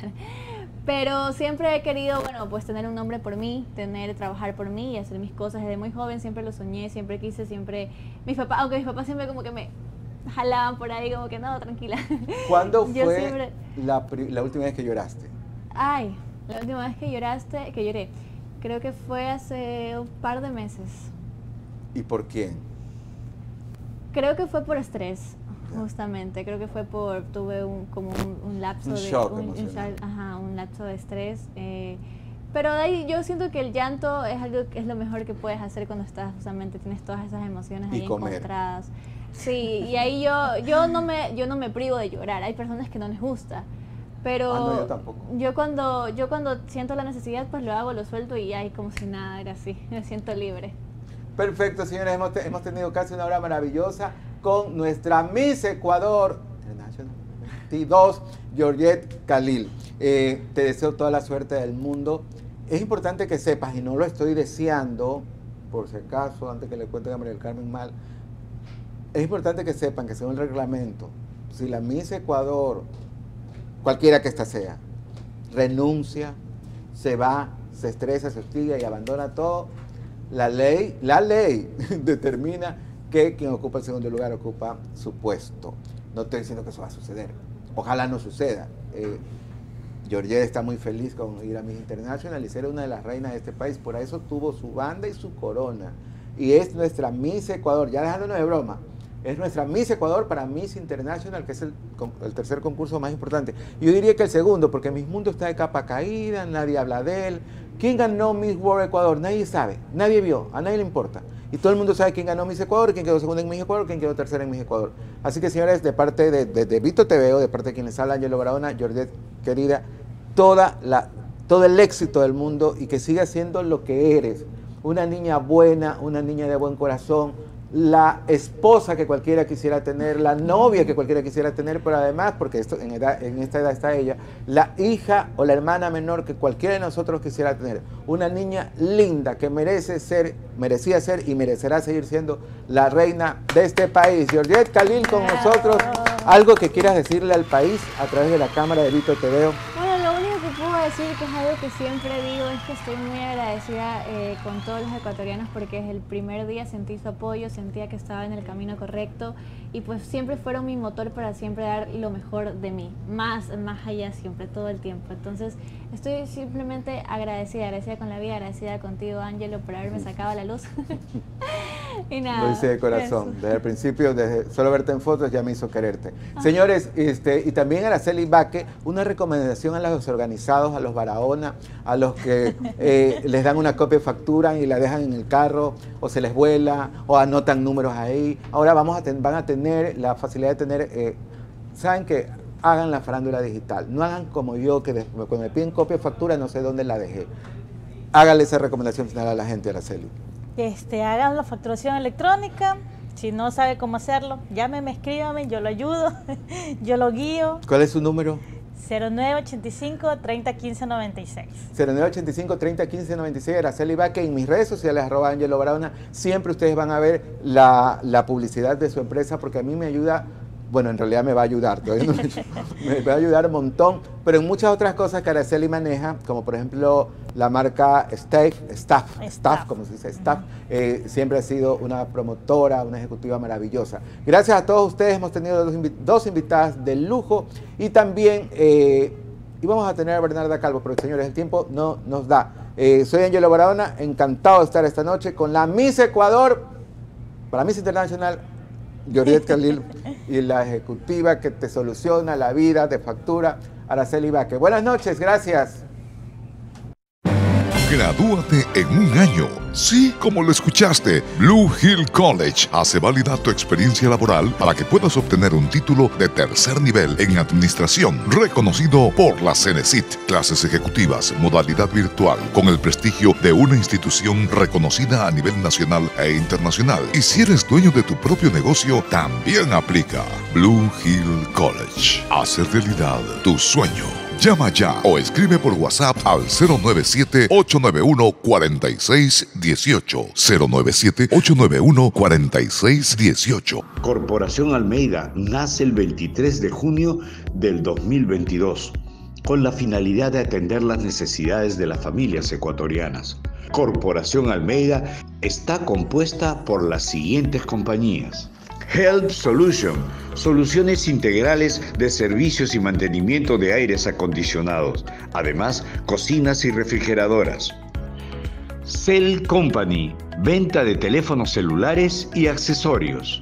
Pero siempre he querido, bueno, pues tener un nombre por mí, tener, trabajar por mí y hacer mis cosas desde muy joven. Siempre lo soñé, siempre quise, siempre. Mis papás, aunque mis papás siempre como que me jalaban por ahí, como que no, tranquila. [laughs] ¿Cuándo Yo fue siempre- la última vez que lloraste? Ay, la última vez que lloraste, que lloré, creo que fue hace un par de meses. ¿Y por quién? Creo que fue por estrés, justamente. Creo que fue por, tuve un, como un, un lapso Un de... shock un, emocional. shock- ajá, un lapso de estrés. eh, pero de ahí yo siento que el llanto es algo que es lo mejor que puedes hacer cuando estás, justamente tienes todas esas emociones Y ahí comer. encontradas. Sí, y ahí yo, yo no me, yo no me privo de llorar. Hay personas que no les gusta. Pero Ah, no, yo tampoco. yo cuando, yo cuando siento la necesidad, pues lo hago, lo suelto y ay, como si nada, era así, [laughs] me siento libre. Perfecto, señores, hemos, te- hemos tenido casi una hora maravillosa con nuestra Miss Ecuador International 22, Georgette Khalil. Eh, te deseo toda la suerte del mundo. Es importante que sepas, y no lo estoy deseando, por si acaso, antes que le cuente a María del Carmen mal, es importante que sepan que según el reglamento, si la Miss Ecuador, cualquiera que ésta sea, renuncia, se va, se estresa, se hostiga y abandona todo, la ley, la ley [laughs] determina que quien ocupa el segundo lugar ocupa su puesto. No estoy diciendo que eso va a suceder. Ojalá no suceda. Eh, está muy feliz con ir a Miss International y ser una de las reinas de este país. Por eso tuvo su banda y su corona. Y es nuestra Miss Ecuador, ya dejándonos de broma. Es nuestra Miss Ecuador para Miss International, que es el, el tercer concurso más importante. Yo diría que el segundo, porque Miss Mundo está de capa caída, nadie habla de él. ¿Quién ganó Miss World Ecuador? Nadie sabe, nadie vio, a nadie le importa. Y todo el mundo sabe quién ganó Miss Ecuador, quién quedó segundo en Miss Ecuador, quién quedó tercero en Miss Ecuador. Así que señores, de parte de, de, de Vito TV, de parte de quienes habla Angelo Barahona, Georgette, querida, toda la, todo el éxito del mundo y que sigas siendo lo que eres. una niña buena, una niña de buen corazón, la esposa que cualquiera quisiera tener, la novia que cualquiera quisiera tener, pero además, porque esto, en, en esta edad está ella, la hija o la hermana menor que cualquiera de nosotros quisiera tener. Una niña linda que merece ser, merecía ser y merecerá seguir siendo la reina de este país. Georgette Khalil con nosotros. Algo que quieras decirle al país a través de la cámara de Vito Veo decir que es algo que siempre digo, es que estoy muy agradecida eh, con todos los ecuatorianos porque desde el primer día sentí su apoyo, sentía que estaba en el camino correcto y pues siempre fueron mi motor para siempre dar lo mejor de mí, más, más allá siempre, todo el tiempo. Entonces estoy simplemente agradecida, agradecida con la vida, agradecida contigo Ángelo por haberme sacado a la luz. [laughs] y nada. Lo hice de corazón, desde el principio, desde solo verte en fotos ya me hizo quererte. Señores, este, y también Araceli Baque, una recomendación a los organizados, a los Barahona, a los que [laughs] eh, les dan una copia de factura y la dejan en el carro, o se les vuela, o anotan números ahí. Ahora vamos a van a tener la facilidad de tener, eh, ¿saben que Hagan la farándula digital. No hagan como yo, que cuando me piden copia de factura no sé dónde la dejé. Hágale esa recomendación final a la gente, Araceli. Este, hagan la facturación electrónica. Si no sabe cómo hacerlo, llámeme, escríbame, yo lo ayudo, [laughs] yo lo guío. ¿Cuál es su número? 0985 301596 0985 301596 Araceli Baque en mis redes sociales, arroba Angelo Brauna. Siempre ustedes van a ver la, la publicidad de su empresa porque a mí me ayuda bueno, en realidad me va a ayudar, [laughs] me, va a ayudar un montón, pero en muchas otras cosas que Araceli maneja, como por ejemplo la marca Staff, Staff, Staff, como se dice, Staff, eh, siempre ha sido una promotora, una ejecutiva maravillosa. Gracias a todos ustedes, hemos tenido dos, invitadas de lujo y también eh, íbamos a tener a Bernarda Calvo, pero señores, el tiempo no nos da. Eh, soy Angelo Baradona, encantado de estar esta noche con la Miss Ecuador, para Miss Internacional, Georgette Khalil y la ejecutiva que te soluciona la vida de factura, Araceli Baque. Buenas noches, gracias. Gradúate en un año. Sí, como lo escuchaste, Blue Hill College hace válida tu experiencia laboral para que puedas obtener un título de tercer nivel en administración, reconocido por la Cenecit. Clases ejecutivas, modalidad virtual, con el prestigio de una institución reconocida a nivel nacional e internacional. Y si eres dueño de tu propio negocio, también aplica Blue Hill College. Hace realidad tu sueño. Llama ya o escribe por WhatsApp al 097-891-4618. 097-891-4618. Corporación Almeida nace el 23 de junio del 2022 con la finalidad de atender las necesidades de las familias ecuatorianas. Corporación Almeida está compuesta por las siguientes compañías. Help Solution, soluciones integrales de servicios y mantenimiento de aires acondicionados, además cocinas y refrigeradoras. Cell Company, venta de teléfonos celulares y accesorios.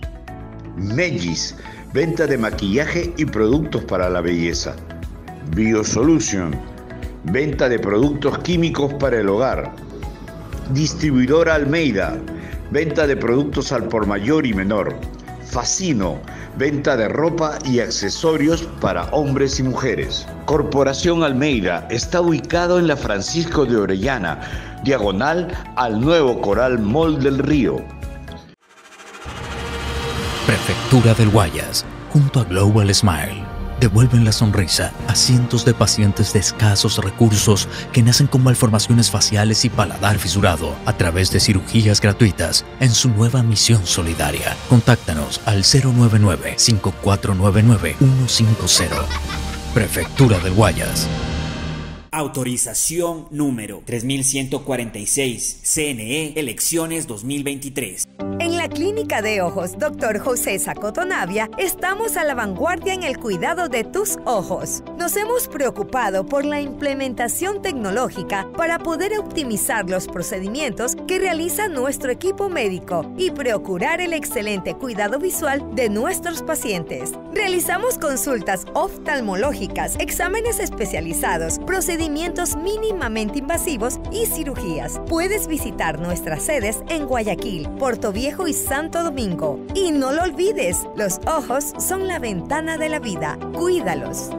Megis, venta de maquillaje y productos para la belleza. Biosolution, venta de productos químicos para el hogar. Distribuidora Almeida, venta de productos al por mayor y menor. Facino, venta de ropa y accesorios para hombres y mujeres. Corporación Almeida está ubicado en la Francisco de Orellana, diagonal al nuevo Coral Mall del Río. Prefectura del Guayas, junto a Global Smile devuelven la sonrisa a cientos de pacientes de escasos recursos que nacen con malformaciones faciales y paladar fisurado a través de cirugías gratuitas en su nueva misión solidaria. Contáctanos al 099-5499-150. Prefectura del Guayas. Autorización número 3146, CNE, elecciones 2023. En la Clínica de Ojos Dr. José Sacotonavia estamos a la vanguardia en el cuidado de tus ojos. Nos hemos preocupado por la implementación tecnológica para poder optimizar los procedimientos que realiza nuestro equipo médico y procurar el excelente cuidado visual de nuestros pacientes. Realizamos consultas oftalmológicas, exámenes especializados, procedimientos mínimamente invasivos y cirugías. Puedes visitar nuestras sedes en Guayaquil, Puerto Viejo y Santo Domingo. Y no lo olvides, los ojos son la ventana de la vida. Cuídalos.